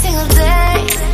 single day.